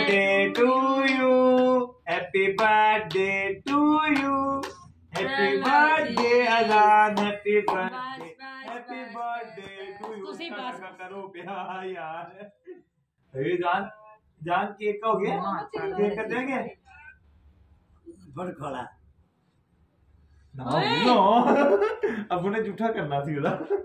birthday to you. Happy birthday to you. Happy birthday Azan. Happy birthday. Happy birthday to you. तुसी बस। करो प्यार यार अरे जान जान केक का हो गया केक कर देंगे बड़ खोला ना नो अब उन्हें जूठा करना थी उधर